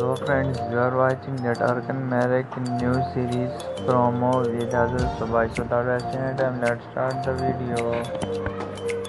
Hello friends, you are watching that and Meric new series promo with other Subasi. So without wasting time, let's start the video.